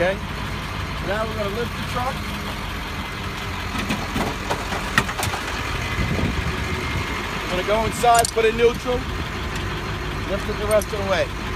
Okay? Now we're gonna lift the truck. We're gonna go inside, put it neutral, lift it the rest of the way.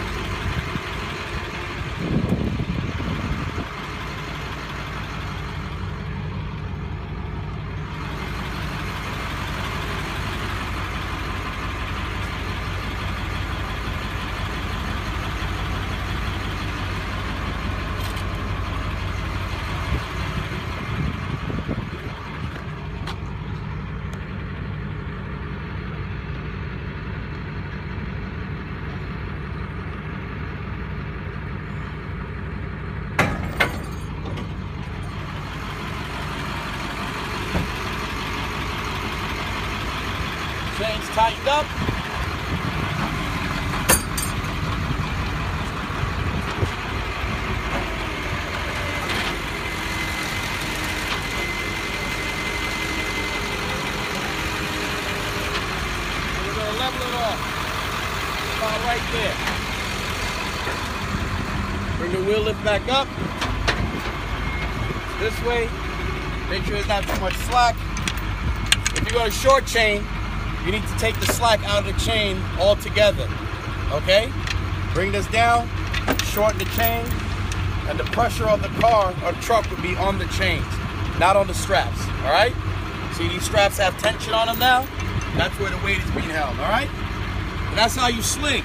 Chains tightened up. Level it off. About right there. Bring the wheel lift back up. This way. Make sure there's not too much slack. If you got a short chain, you need to take the slack out of the chain altogether. Okay? Bring this down, shorten the chain, and the pressure of the car or truck would be on the chains, not on the straps. All right? See these straps have tension on them now? That's where the weight is being held. All right? And that's how you sling.